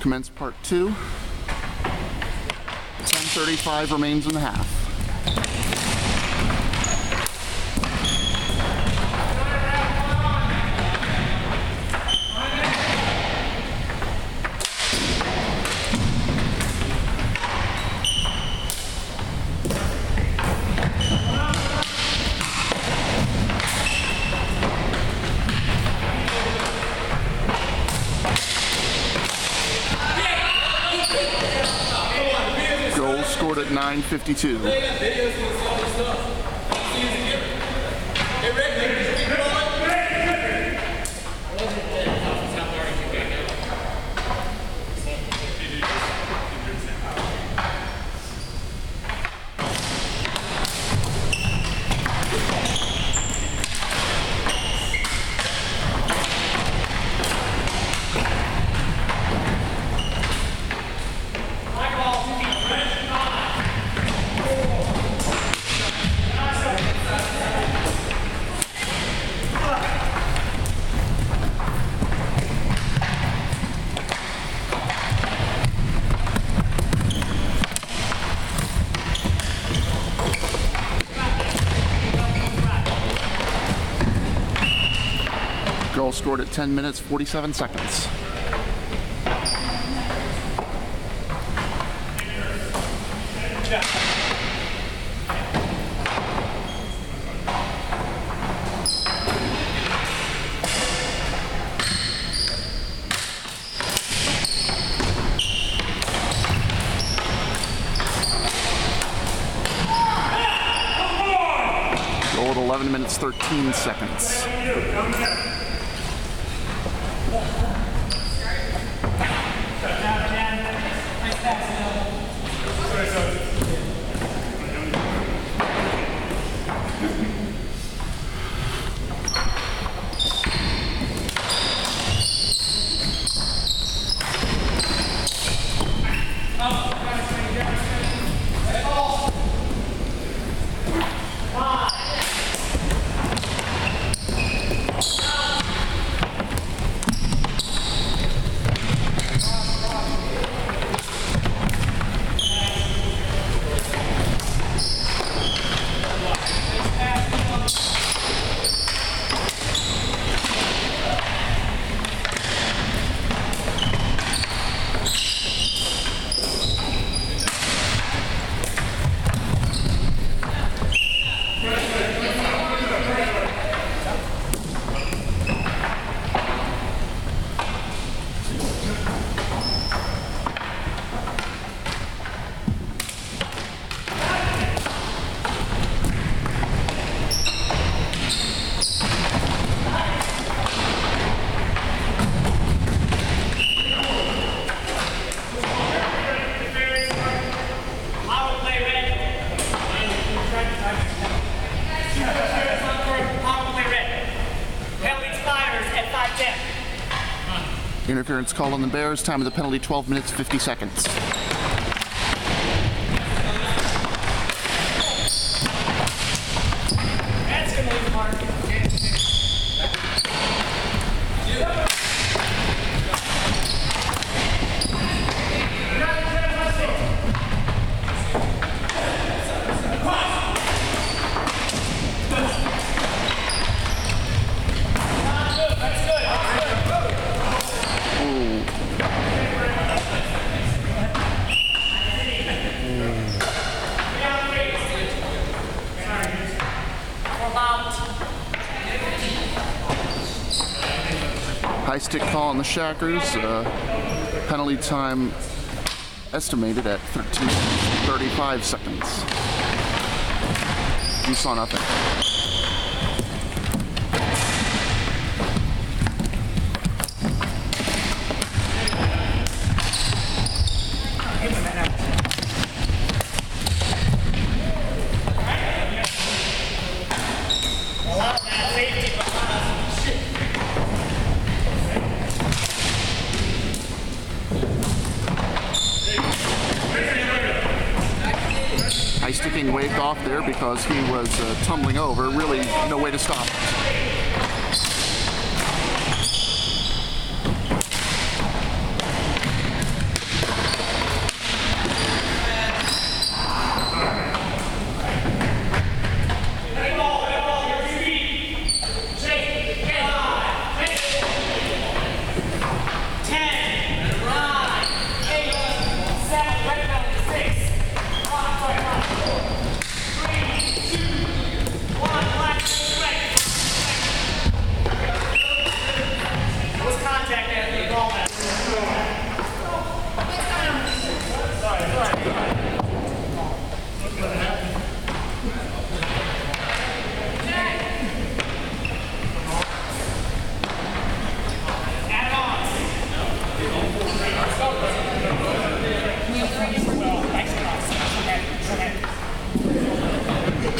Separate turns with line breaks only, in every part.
Commence part two. 10:35 remains in the half. 9:52. Goal scored at 10 minutes 47 seconds. Goal at 11 minutes 13 seconds. Interference call on the Bears. Time of the penalty 12 minutes 50 seconds. High stick call on the Shackers. Uh, penalty time estimated at 13 35 seconds. You saw nothing. High sticking waved off there because he was uh, tumbling over. Really, no way to stop it.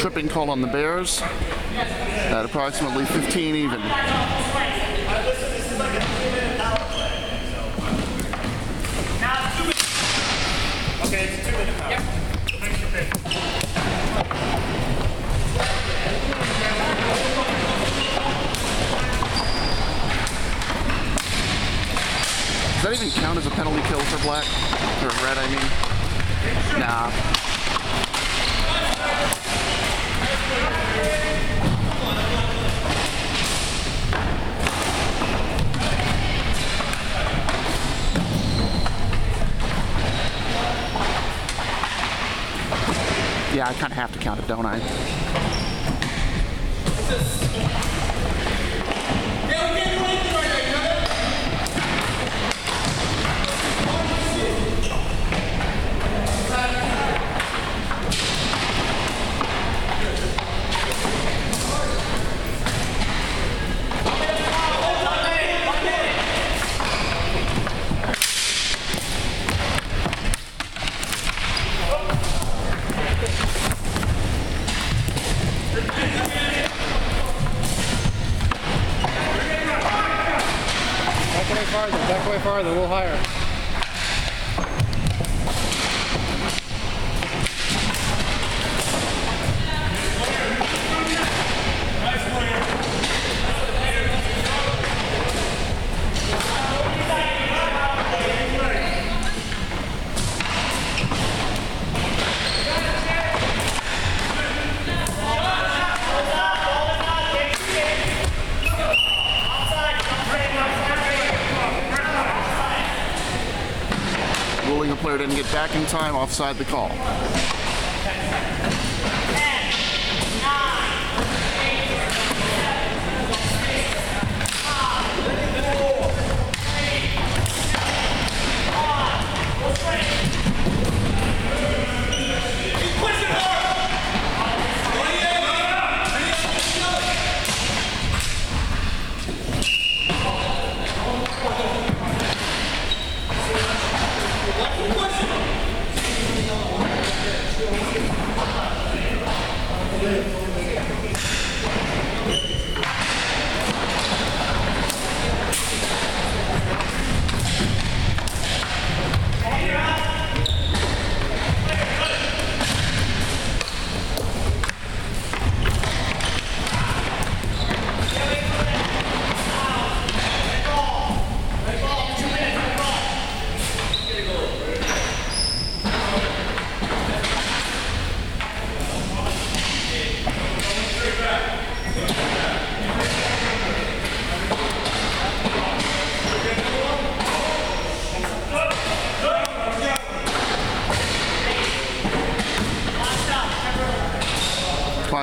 Tripping call on the Bears at approximately 15 even. Does that even count as a penalty kill for black? Or red, I mean? Nah. Yeah, I kind of have to count it, don't I?
Away farther, back away farther, a little higher.
Didn't get back in time offside the call.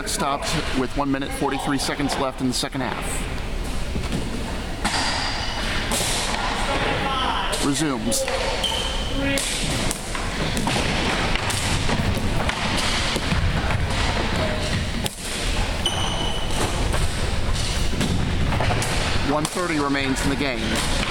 Stops with 1 minute 43 seconds left in the second half. Resumes. One thirty remains in the game.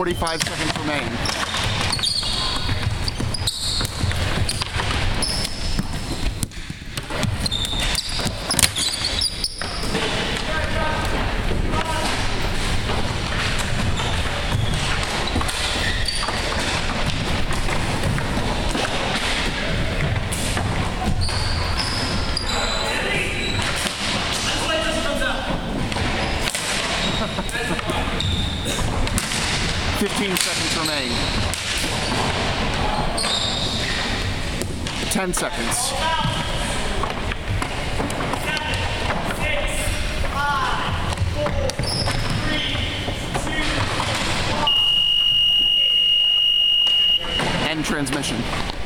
Forty-five seconds remain. 15 seconds remain. 10 seconds.
End
transmission.